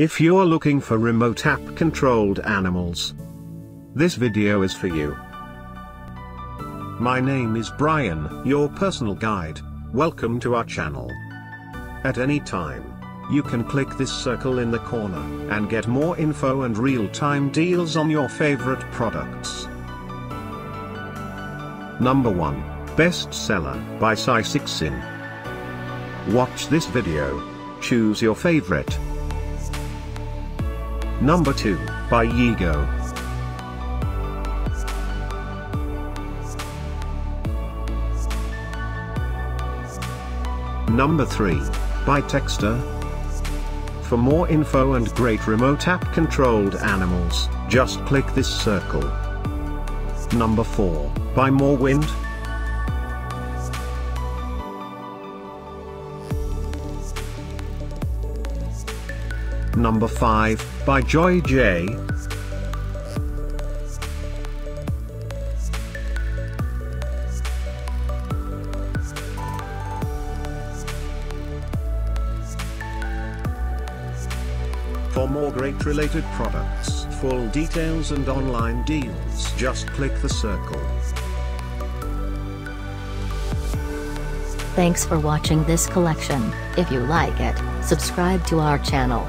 If you're looking for remote app controlled animals, this video is for you. My name is Brian, your personal guide. Welcome to our channel. At any time, you can click this circle in the corner and get more info and real-time deals on your favorite products. Number 1. Bestseller by Cisixin. Watch this video. Choose your favorite. Number 2, by Yoego. Number 3, by Teksta. For more info and great remote app controlled animals, just click this circle. Number 4, by Morewind. Number 5, by Joyjay. For more great related products, full details and online deals, just click the circle. Thanks for watching this collection. If you like it, subscribe to our channel.